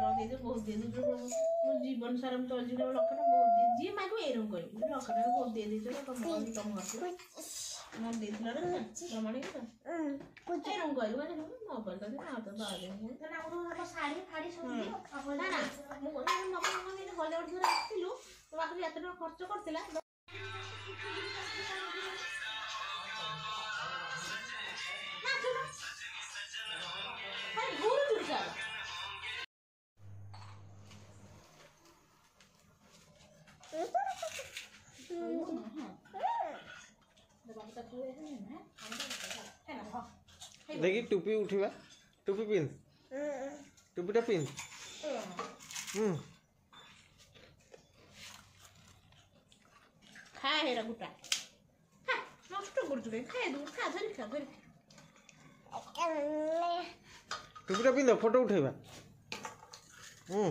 ଟଙ୍କା ଦେଇଦେ ବହୁତ ଦେଇଦେଇଛୁ ମୋ ଜୀବନ ସାରା ମୁଁ ଚଳିଛି ଗୋଟେ ଲକ୍ଷ ଟଙ୍କା ବହୁତ ଦେଇ ଯିଏ ମାଗୁ ଏଇରକମ କହିବି ମୁଁ ଲକ୍ଷ ଟଙ୍କା ବହୁତ ଦେଇଦେଇଛୁ ତମ ତମ ଘରକୁ। ମୋର ଦେଇଥିଲ ରେ ପ୍ରମାଣିକ ତ ଏଇରକମ କହିବୁ ମାନେ ମୋବାଇଲ ତ ନା ତ ବାହାରେ ଶାଢୀ ଫାଡି ସବୁ ଦିଅ। ଆଉ ନା ନା। ମୁଁ କହିଲି ମୋବାଇଲ ମଗେଇଲି ହଜାର ଥର ଆସିଥିଲୁ ମୋ ପାଖରେ ଏତେ ଟଙ୍କା ଖର୍ଚ୍ଚ କରିଥିଲା দেখি টুপি উঠিবা। টুপি পিন্ধ টুপিটা পিন্ধ হুম। খা হেরা গোটা নষ্ট করছ খাই দেবো খা ধরি খা ধরি টুপিটা পিন্ধ ফটো উঠেবা হুম।